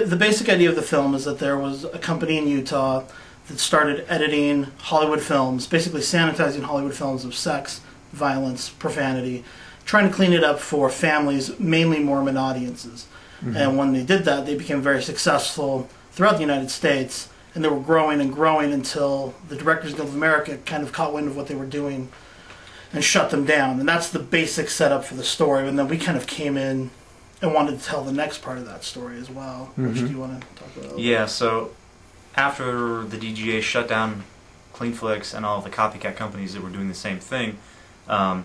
the, the basic idea of the film is that there was a company in Utah that started editing Hollywood films, basically sanitizing Hollywood films of sex, violence, profanity, trying to clean it up for families, mainly Mormon audiences. Mm-hmm. And when they did that, they became very successful throughout the United States, and they were growing and growing until the Directors Guild of America kind of caught wind of what they were doing and shut them down. And that's the basic setup for the story. And then we kind of came in and wanted to tell the next part of that story as well. Which do you want to talk about? Yeah, so after the DGA shut down CleanFlix and all the copycat companies that were doing the same thing, um,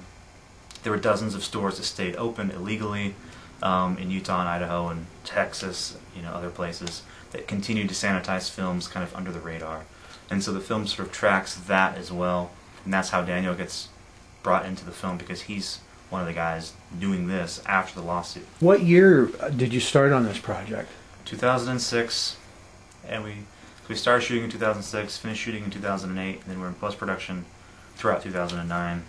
there were dozens of stores that stayed open illegally um, in Utah and Idaho and Texas, you know, other places that continued to sanitize films kind of under the radar. And so the film sort of tracks that as well, and that's how Daniel gets brought into the film because he's one of the guys doing this after the lawsuit. What year uh, did you start on this project? 2006, and we so we started shooting in 2006, finished shooting in 2008, and then we're in post production throughout 2009.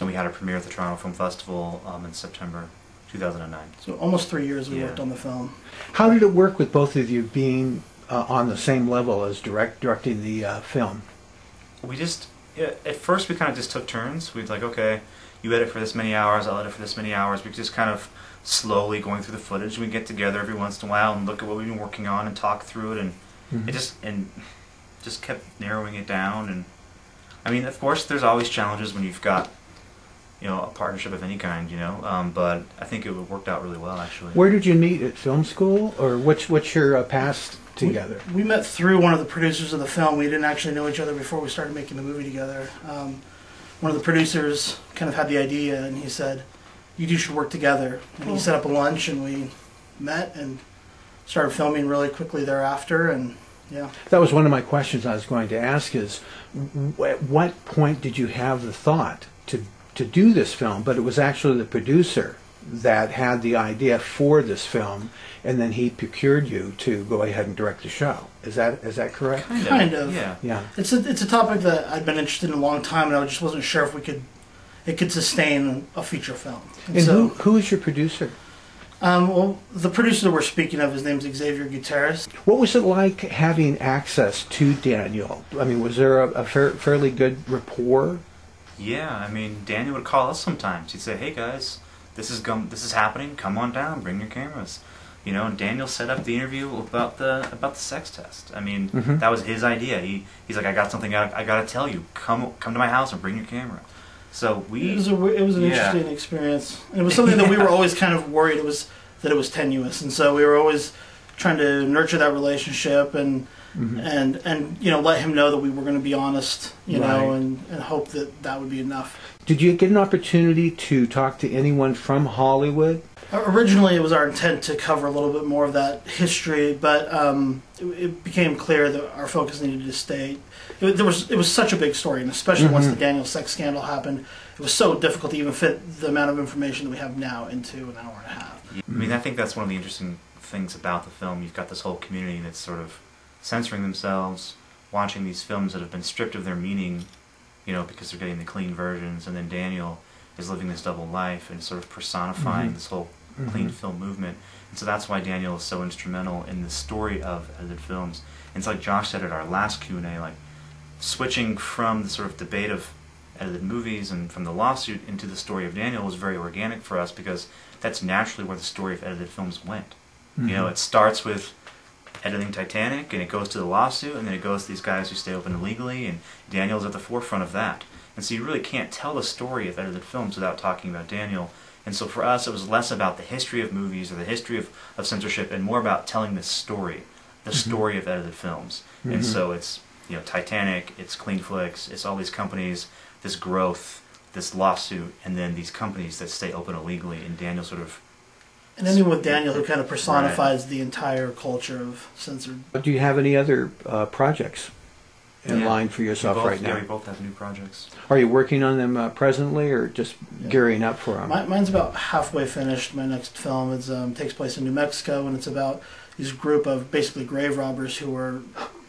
And we had a premiere at the Toronto Film Festival um, in September 2009. So almost three years we Yeah. worked on the film. How did it work with both of you being uh, on the same level as direct directing the uh, film? We just at first we kind of just took turns. We'd like, okay, you edit for this many hours, I'll edit for this many hours. We just kind of slowly going through the footage. We get together every once in a while and look at what we've been working on and talk through it, and it just and just kept narrowing it down. And I mean, of course, there's always challenges when you've got you know a partnership of any kind, you know. Um, but I think it worked out really well, actually. Where did you meet at film school, or what's what's your uh, past together? We met through one of the producers of the film. We didn't actually know each other before we started making the movie together. Um, one of the producers kind of had the idea, and he said, "You two should work together." And he set up a lunch, and we met and started filming really quickly thereafter. And yeah, That was one of my questions I was going to ask is, w- at what point did you have the thought to, to do this film? But it was actually the producer that had the idea for this film, and then he procured you to go ahead and direct the show. Is that is that correct? Kind of. Of. Yeah. Yeah. it's a it's a topic that I've been interested in a long time, and I just wasn't sure if we could it could sustain a feature film. And And so, who who is your producer? um, well, the producer that we're speaking of, his name's Xavier Gutierrez. What was it like having access to Daniel? I mean, was there a, a fair, fairly good rapport? Yeah, I mean, Daniel would call us sometimes. He'd say, "Hey guys, this is gum- this is happening. Come on down. Bring your cameras." You know, and Daniel set up the interview about the about the sex test. I mean, Mhm. that was his idea. He he's like, "I got something I, I got to tell you. Come come to my house and bring your camera." So we It was a, it was an Yeah. interesting experience. And it was something that we were always kind of worried it was that it was tenuous, and so we were always trying to nurture that relationship and Mm-hmm. and and you know let him know that we were going to be honest, you know, and and hope that that would be enough. Did you get an opportunity to talk to anyone from Hollywood? Originally, it was our intent to cover a little bit more of that history, but um, it, it became clear that our focus needed to stay. It, there was it was such a big story, and especially once the Daniel sex scandal happened, it was so difficult to even fit the amount of information that we have now into an hour and a half. I mean, I think that's one of the interesting things about the film. You've got this whole community that's sort of censoring themselves, watching these films that have been stripped of their meaning, you know, because they're getting the clean versions, and then Daniel is living this double life and sort of personifying mm-hmm. this whole mm-hmm. clean film movement. And so that's why Daniel is so instrumental in the story of edited films. And it's like Josh said at our last Q and A, like switching from the sort of debate of edited movies and from the lawsuit into the story of Daniel was very organic for us because that's naturally where the story of edited films went. You know, mm-hmm. it starts with editing Titanic and it goes to the lawsuit and then it goes to these guys who stay open illegally and Daniel's at the forefront of that. And so you really can't tell the story of edited films without talking about Daniel. And so for us it was less about the history of movies or the history of, of censorship and more about telling this story, the mm-hmm. story of edited films. And mm-hmm. so it's you know Titanic, it's clean Cleanflix, it's all these companies, this growth, this lawsuit, and then these companies that stay open illegally and Daniel sort of And ending with Daniel, who kind of personifies the entire culture of censored. Do you have any other uh, projects in Yeah. line for yourself both, right Yeah, now? we both have new projects. Are you working on them uh, presently, or just gearing up for them? Mi- mine's about halfway finished. My next film is um, takes place in New Mexico, and it's about this group of basically grave robbers who are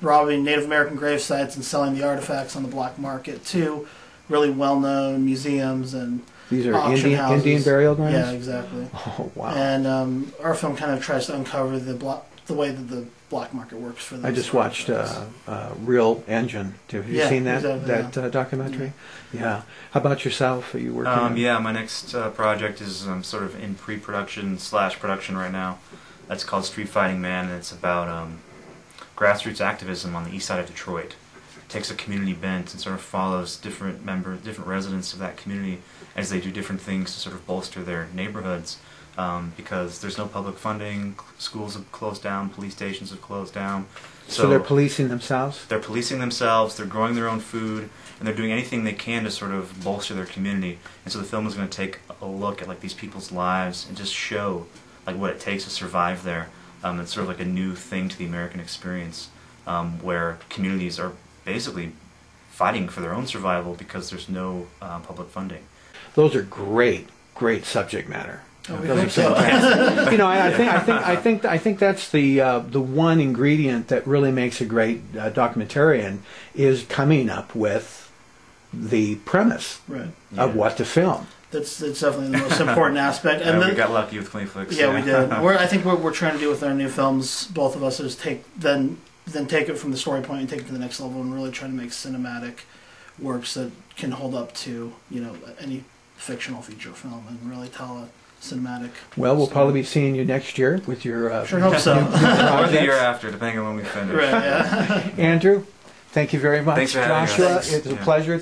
robbing Native American grave sites and selling the artifacts on the black market to really well-known museums and These are auction Indian, houses. Indian burial grounds. Yeah, exactly. Oh wow. And um, our film kind of tries to uncover the blo- the way that the black market works for. them. I just watched things. uh, uh, Real Engine. Too. Have you Yeah, seen that exactly, that uh, documentary? Yeah. How about yourself? Are you working? Um, on- yeah, my next uh, project is um, sort of in pre-production slash production right now. That's called Street Fighting Man, and it's about um, grassroots activism on the east side of Detroit. Takes a community bent and sort of follows different member, different residents of that community as they do different things to sort of bolster their neighborhoods. Um, because there's no public funding, schools have closed down, police stations have closed down. so they're policing themselves. They're policing themselves, they're growing their own food, and they're doing anything they can to sort of bolster their community. And so the film is going to take a look at like these people's lives and just show like what it takes to survive there. Um, it's sort of like a new thing to the American experience, um, where communities are basically fighting for their own survival because there's no uh, public funding. Those are great, great subject matter. Oh, Those are so. fantastic. you know, I, I think I think I think I think that's the uh, the one ingredient that really makes a great uh, documentarian is coming up with the premise right. of what to film. That's that's definitely the most important aspect. And And we got lucky with Cleanflix. yeah, we did. We're, I think what we're trying to do with our new films, both of us, is take then then take it from the story point and take it to the next level, and really try to make cinematic works that can hold up to you know any fictional feature film and really tell a cinematic. Well, we'll story. probably be seeing you next year with your uh, Sure hope so. or the year after, depending on when we finish. right. Yeah. Andrew. Thank you very much, Thanks for having us. Joshua. Thanks. It's a pleasure.